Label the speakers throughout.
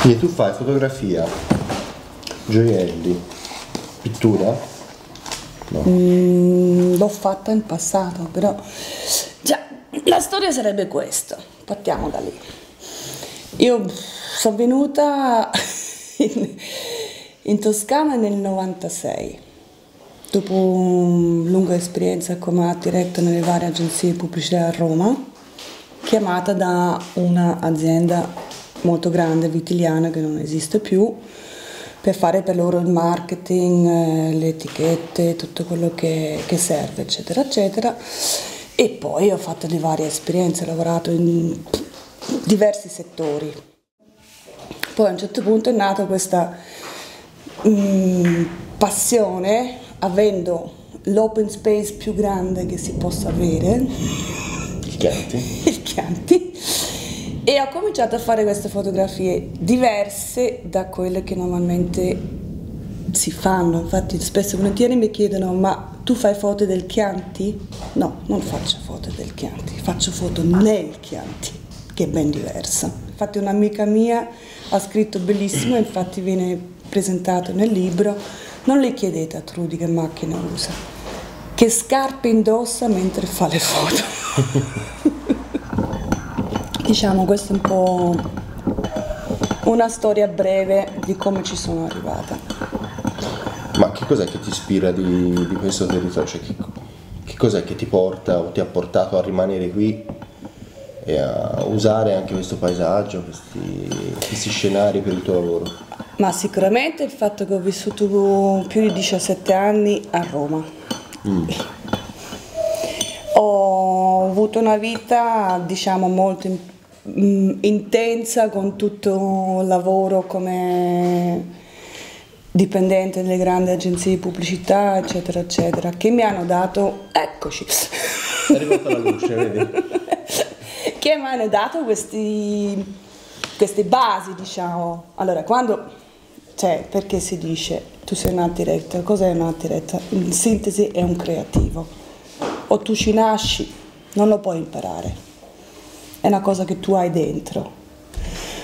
Speaker 1: Quindi tu fai fotografia, gioielli, pittura?
Speaker 2: No. Mm, l'ho fatta in passato, però già la storia sarebbe questa. Partiamo da lì. Io sono venuta in, in Toscana nel 96 dopo una lunga esperienza come art director nelle varie agenzie pubblicitarie a Roma, chiamata da un'azienda molto grande vitiliana che non esiste più per fare per loro il marketing, eh, le etichette, tutto quello che, che serve, eccetera, eccetera. E poi ho fatto le varie esperienze, ho lavorato in diversi settori. Poi a un certo punto è nata questa mm, passione avendo l'open space più grande che si possa avere,
Speaker 1: il Chianti,
Speaker 2: il Chianti e ho cominciato a fare queste fotografie diverse da quelle che normalmente si fanno. Infatti spesso e volentieri mi chiedono ma tu fai foto del Chianti? No, non faccio foto del Chianti, faccio foto nel Chianti, che è ben diversa. Infatti un'amica mia ha scritto bellissimo, infatti viene presentato nel libro, non le chiedete a Trudy che macchina usa, che scarpe indossa mentre fa le foto. diciamo questa è un po' una storia breve di come ci sono arrivata.
Speaker 1: Ma che cos'è che ti ispira di, di questo territorio? Cioè, che, che cos'è che ti porta o ti ha portato a rimanere qui e a usare anche questo paesaggio, questi, questi scenari per il tuo lavoro?
Speaker 2: Ma sicuramente il fatto che ho vissuto più di 17 anni a Roma. Mm. Ho avuto una vita, diciamo, molto mm, intensa con tutto il lavoro come dipendente delle grandi agenzie di pubblicità, eccetera, eccetera, che mi hanno dato, eccoci.
Speaker 1: È arrivata la luce, vedi?
Speaker 2: che mi hanno dato questi, queste basi, diciamo. Allora, quando cioè, perché si dice tu sei un art director? Cos'è un art director? In sintesi è un creativo. O tu ci nasci, non lo puoi imparare. È una cosa che tu hai dentro.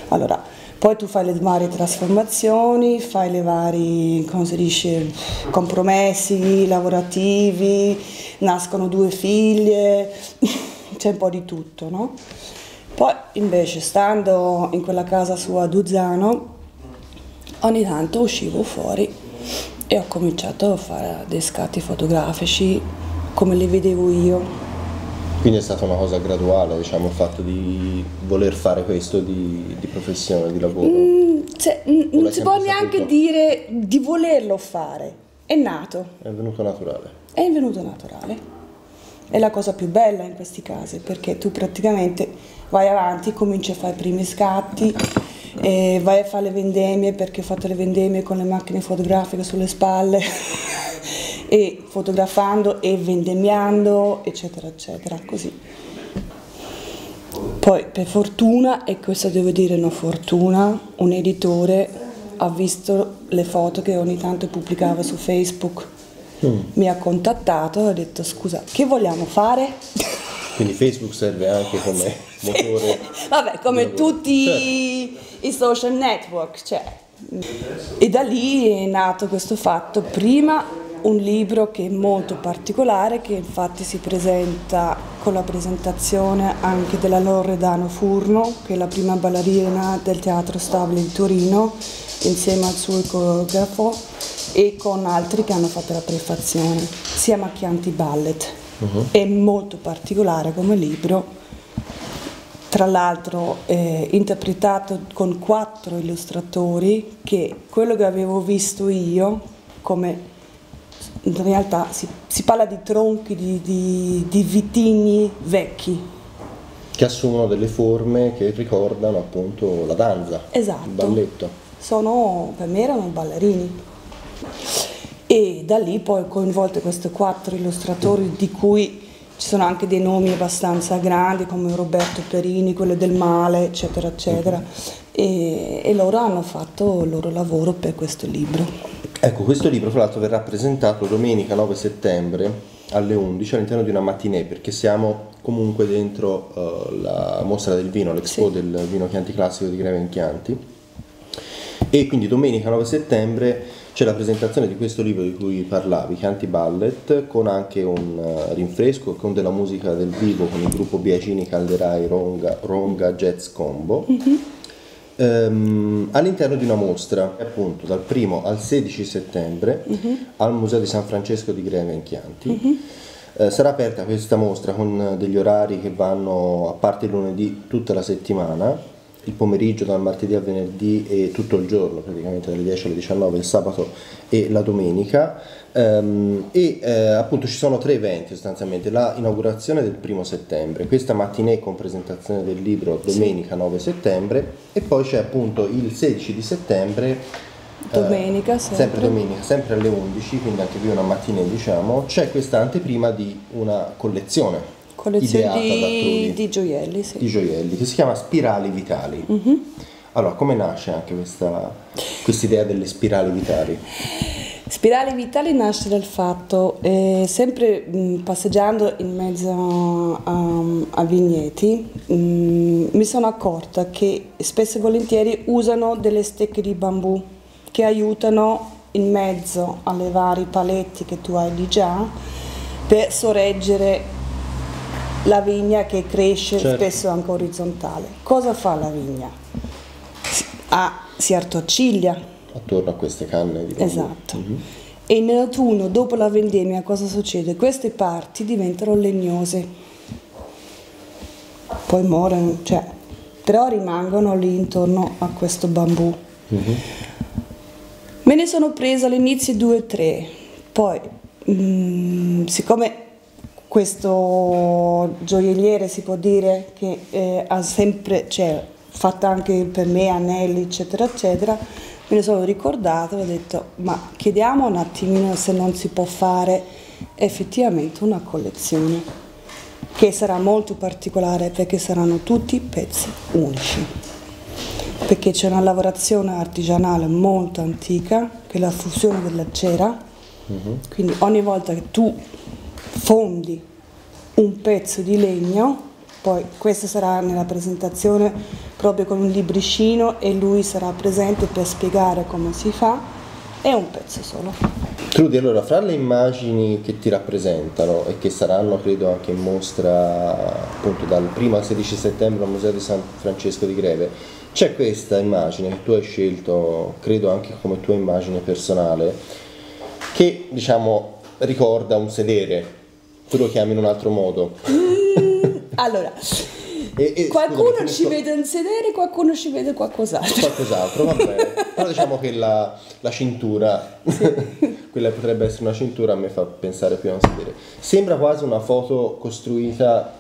Speaker 2: Allora, poi tu fai le varie trasformazioni, fai le vari, come si dice, compromessi lavorativi, nascono due figlie, c'è un po' di tutto, no? Poi invece stando in quella casa sua a Duzzano, ogni tanto uscivo fuori e ho cominciato a fare dei scatti fotografici come li vedevo io.
Speaker 1: Quindi è stata una cosa graduale, diciamo, il fatto di voler fare questo di, di professione, di lavoro? Mm,
Speaker 2: cioè, non si può neanche tutto? dire di volerlo fare, è nato.
Speaker 1: È venuto naturale.
Speaker 2: È venuto naturale. È la cosa più bella in questi casi, perché tu praticamente vai avanti, cominci a fare i primi scatti, vai a fare le vendemmie perché ho fatto le vendemmie con le macchine fotografiche sulle spalle e fotografando e vendemmiando eccetera eccetera così poi per fortuna e questo devo dire una fortuna un editore ha visto le foto che ogni tanto pubblicavo su Facebook mm. mi ha contattato e ha detto scusa che vogliamo fare
Speaker 1: quindi Facebook serve anche come motore
Speaker 2: vabbè come tutti certo i social network, cioè. E da lì è nato questo fatto. Prima un libro che è molto particolare, che infatti si presenta con la presentazione anche della Loredano Furno, che è la prima ballerina del Teatro Stabile di Torino, insieme al suo coreografo e con altri che hanno fatto la prefazione. Si chiama Chianti Ballet. Uh-huh. È molto particolare come libro tra l'altro eh, interpretato con quattro illustratori che quello che avevo visto io come in realtà si, si parla di tronchi di, di, di, vitigni vecchi
Speaker 1: che assumono delle forme che ricordano appunto la danza
Speaker 2: esatto.
Speaker 1: il balletto
Speaker 2: sono per me erano ballerini e da lì poi ho coinvolto questi quattro illustratori di cui ci sono anche dei nomi abbastanza grandi come Roberto Perini, quello del male, eccetera, eccetera. E, e loro hanno fatto il loro lavoro per questo libro.
Speaker 1: Ecco, questo libro fra l'altro verrà presentato domenica 9 settembre alle 11 all'interno di una mattinée perché siamo comunque dentro uh, la mostra del vino, l'expo sì. del vino Chianti Classico di Greven Chianti E quindi domenica 9 settembre c'è la presentazione di questo libro di cui parlavi, Canti Ballet, con anche un uh, rinfresco con della musica del vivo con il gruppo Biagini Calderai Ronga, Ronga Jazz Combo. Mm-hmm. Um, all'interno di una mostra appunto dal 1 al 16 settembre uh-huh. al Museo di San Francesco di Greve in Chianti. Uh-huh. Uh, sarà aperta questa mostra con degli orari che vanno a parte lunedì tutta la settimana il pomeriggio dal martedì al venerdì e tutto il giorno, praticamente dalle 10 alle 19, il sabato e la domenica. Um, e eh, appunto ci sono tre eventi sostanzialmente, la inaugurazione del primo settembre, questa mattinée con presentazione del libro domenica 9 settembre e poi c'è appunto il 16 di settembre
Speaker 2: eh, Domenica, sempre.
Speaker 1: sempre. domenica, sempre alle 11, quindi anche qui una mattina diciamo, c'è questa anteprima di una collezione
Speaker 2: collezione di, di, gioielli, sì.
Speaker 1: di gioielli, che si chiama Spirali Vitali. Mm-hmm. Allora, come nasce anche questa idea delle spirali vitali?
Speaker 2: Spirali vitali nasce dal fatto, eh, sempre mh, passeggiando in mezzo a, a vigneti, mh, mi sono accorta che spesso e volentieri usano delle stecche di bambù che aiutano in mezzo alle vari paletti che tu hai di già per sorreggere la vigna che cresce certo. spesso anche orizzontale. Cosa fa la vigna? Ah, si artociglia.
Speaker 1: Attorno a queste canne di
Speaker 2: Esatto. Mm-hmm. E nell'autunno, dopo la vendemmia, cosa succede? Queste parti diventano legnose. Poi muoiono, cioè, però rimangono lì intorno a questo bambù. Mm-hmm. Me ne sono presa all'inizio due o tre, poi mh, mm, siccome questo gioielliere si può dire che eh, ha sempre, cioè, fatto anche per me anelli eccetera eccetera, me ne sono ricordato e ho detto ma chiediamo un attimino se non si può fare effettivamente una collezione che sarà molto particolare perché saranno tutti pezzi unici perché c'è una lavorazione artigianale molto antica che è la fusione della cera uh-huh. quindi ogni volta che tu fondi un pezzo di legno, poi questo sarà nella presentazione proprio con un libricino e lui sarà presente per spiegare come si fa, è un pezzo solo.
Speaker 1: Trudy, allora fra le immagini che ti rappresentano e che saranno credo anche in mostra appunto dal 1 al 16 settembre al Museo di San Francesco di Greve, c'è questa immagine che tu hai scelto, credo anche come tua immagine personale, che diciamo ricorda un sedere tu lo chiami in un altro modo.
Speaker 2: Mm, allora, e, e, qualcuno scusami, ci vede un sedere, qualcuno ci vede qualcos'altro.
Speaker 1: Qualcos'altro, va bene. Però diciamo che la, la cintura, sì. quella potrebbe essere una cintura, a me fa pensare più a un sedere. Sembra quasi una foto costruita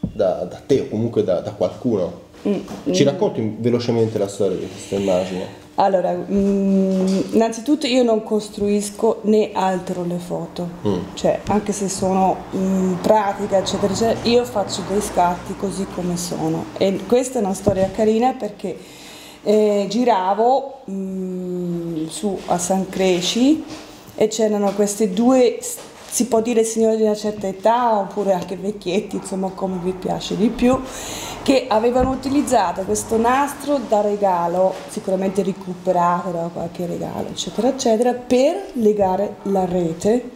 Speaker 1: da, da te o comunque da, da qualcuno. Mm, Ci mm. racconti velocemente la storia di questa immagine?
Speaker 2: Allora, mh, mm, innanzitutto io non costruisco né altro le foto, mm. cioè anche se sono in pratica eccetera eccetera, io faccio dei scatti così come sono e questa è una storia carina perché eh, giravo mh, mm, su a San Cresci e c'erano queste due si può dire signori di una certa età oppure anche vecchietti, insomma come vi piace di più, che avevano utilizzato questo nastro da regalo, sicuramente recuperato da qualche regalo, eccetera, eccetera, per legare la rete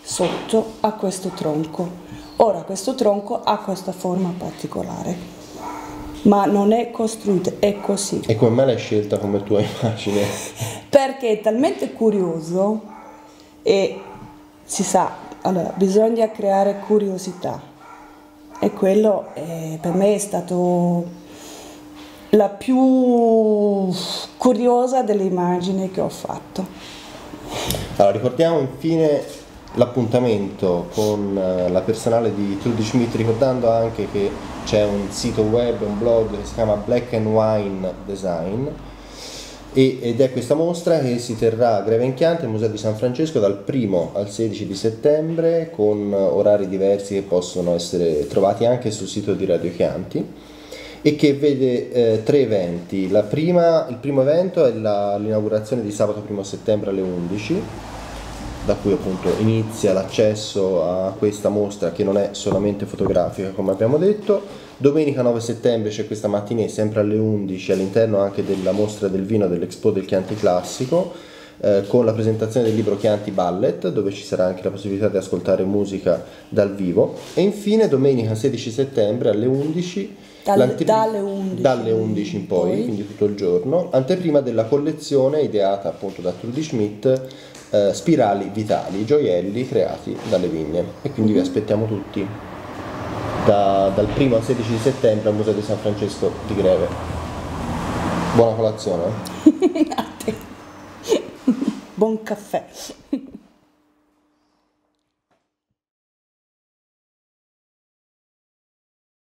Speaker 2: sotto a questo tronco. Ora questo tronco ha questa forma particolare, ma non è costruito, è così.
Speaker 1: E come mai l'hai scelta come tua immagine?
Speaker 2: Perché è talmente curioso e si sa, allora, bisogna creare curiosità e quello eh, per me è stato la più curiosa delle immagini che ho fatto.
Speaker 1: Allora, ricordiamo infine l'appuntamento con eh, la personale di Trudy Schmidt, ricordando anche che c'è un sito web, un blog che si chiama Black and Wine Design ed è questa mostra che si terrà a Greve in Chianti al Museo di San Francesco dal 1 al 16 di settembre con orari diversi che possono essere trovati anche sul sito di Radio Chianti e che vede eh, tre eventi. Prima, il primo evento è l'inaugurazione di sabato 1 settembre alle 11 da cui appunto inizia l'accesso a questa mostra che non è solamente fotografica come abbiamo detto. Domenica 9 settembre c'è questa mattinée sempre alle 11 all'interno anche della mostra del vino dell'Expo del Chianti Classico eh, con la presentazione del libro Chianti Ballet dove ci sarà anche la possibilità di ascoltare musica dal vivo e infine domenica 16 settembre alle 11
Speaker 2: dalle, dalle, 11.
Speaker 1: dalle 11 in poi, poi, quindi tutto il giorno, anteprima della collezione ideata appunto da Trudy Schmidt eh, Spirali Vitali, gioielli creati dalle vigne e quindi vi aspettiamo tutti da, dal 1 al 16 di settembre al Museo di San Francesco di Greve. Buona colazione.
Speaker 2: A te. Buon caffè.